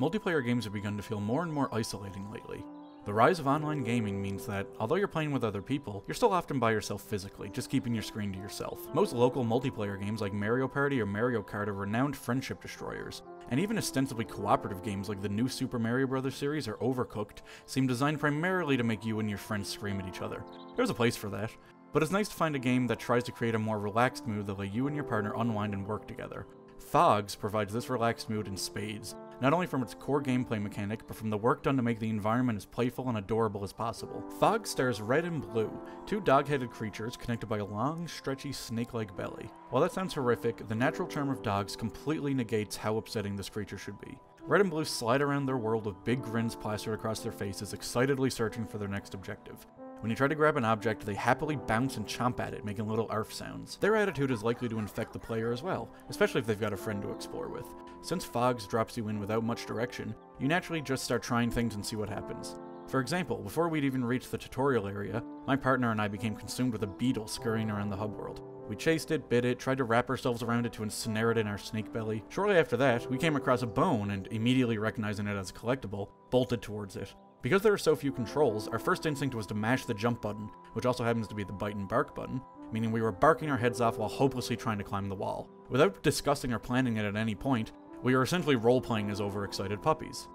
Multiplayer games have begun to feel more and more isolating lately. The rise of online gaming means that, although you're playing with other people, you're still often by yourself physically, just keeping your screen to yourself. Most local multiplayer games like Mario Party or Mario Kart are renowned friendship destroyers, and even ostensibly cooperative games like the new Super Mario Bros. series or Overcooked seem designed primarily to make you and your friends scream at each other. There's a place for that, but it's nice to find a game that tries to create a more relaxed mood that let you and your partner unwind and work together. Phogs provides this relaxed mood in spades, not only from its core gameplay mechanic, but from the work done to make the environment as playful and adorable as possible. Phog stars red and blue, two dog-headed creatures connected by a long, stretchy, snake-like belly. While that sounds horrific, the natural charm of dogs completely negates how upsetting this creature should be. Red and Blue slide around their world with big grins plastered across their faces, excitedly searching for their next objective. When you try to grab an object, they happily bounce and chomp at it, making little arf sounds. Their attitude is likely to infect the player as well, especially if they've got a friend to explore with. Since Phogs drops you in without much direction, you naturally just start trying things and see what happens. For example, before we'd even reached the tutorial area, my partner and I became consumed with a beetle scurrying around the hub world. We chased it, bit it, tried to wrap ourselves around it to ensnare it in our snake belly. Shortly after that, we came across a bone and, immediately recognizing it as a collectible, bolted towards it. Because there are so few controls, our first instinct was to mash the jump button, which also happens to be the bite and bark button, meaning we were barking our heads off while hopelessly trying to climb the wall. Without discussing or planning it at any point, we were essentially role-playing as overexcited puppies.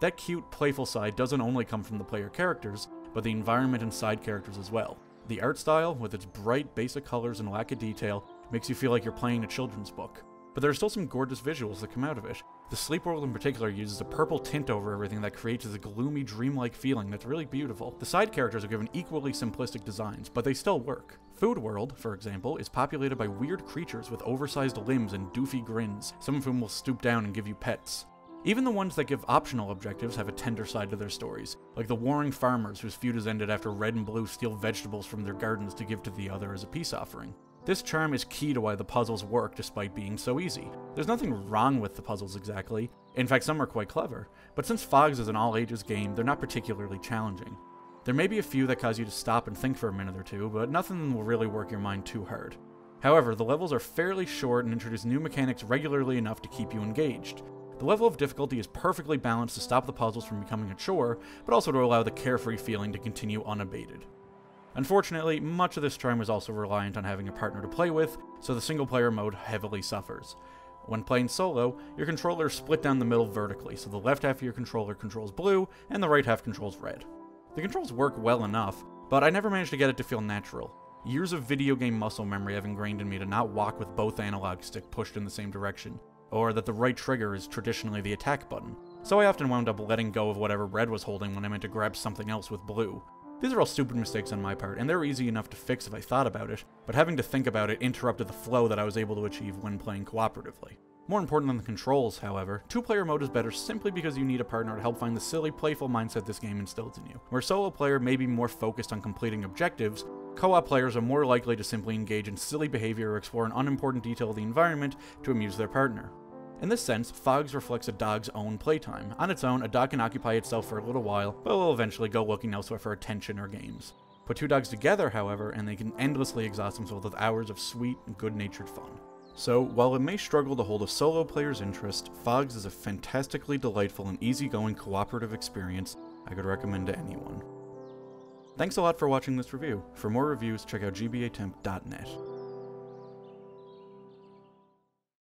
That cute, playful side doesn't only come from the player characters, but the environment and side characters as well. The art style, with its bright, basic colors and lack of detail, makes you feel like you're playing a children's book. But there are still some gorgeous visuals that come out of it. The sleep world in particular uses a purple tint over everything that creates a gloomy, dreamlike feeling that's really beautiful. The side characters are given equally simplistic designs, but they still work. Food World, for example, is populated by weird creatures with oversized limbs and doofy grins, some of whom will stoop down and give you pets. Even the ones that give optional objectives have a tender side to their stories, like the warring farmers whose feud is ended after Red and Blue steal vegetables from their gardens to give to the other as a peace offering. This charm is key to why the puzzles work despite being so easy. There's nothing wrong with the puzzles exactly, in fact some are quite clever, but since Phogs is an all-ages game, they're not particularly challenging. There may be a few that cause you to stop and think for a minute or two, but nothing will really work your mind too hard. However, the levels are fairly short and introduce new mechanics regularly enough to keep you engaged. The level of difficulty is perfectly balanced to stop the puzzles from becoming a chore, but also to allow the carefree feeling to continue unabated. Unfortunately, much of this charm is also reliant on having a partner to play with, so the single player mode heavily suffers. When playing solo, your controller is split down the middle vertically, so the left half of your controller controls blue, and the right half controls red. The controls work well enough, but I never managed to get it to feel natural. Years of video game muscle memory have ingrained in me to not walk with both analog stick pushed in the same direction, or that the right trigger is traditionally the attack button, so I often wound up letting go of whatever red was holding when I meant to grab something else with blue. These are all stupid mistakes on my part, and they're easy enough to fix if I thought about it, but having to think about it interrupted the flow that I was able to achieve when playing cooperatively. More important than the controls, however, two-player mode is better simply because you need a partner to help find the silly, playful mindset this game instills in you. Where solo player may be more focused on completing objectives, co-op players are more likely to simply engage in silly behavior or explore an unimportant detail of the environment to amuse their partner. In this sense, Phogs reflects a dog's own playtime. On its own, a dog can occupy itself for a little while, but will eventually go looking elsewhere for attention or games. Put two dogs together, however, and they can endlessly exhaust themselves with hours of sweet, and good-natured fun. So, while it may struggle to hold a solo player's interest, Phogs is a fantastically delightful and easygoing cooperative experience I could recommend to anyone. Thanks a lot for watching this review. For more reviews, check out gbatemp.net.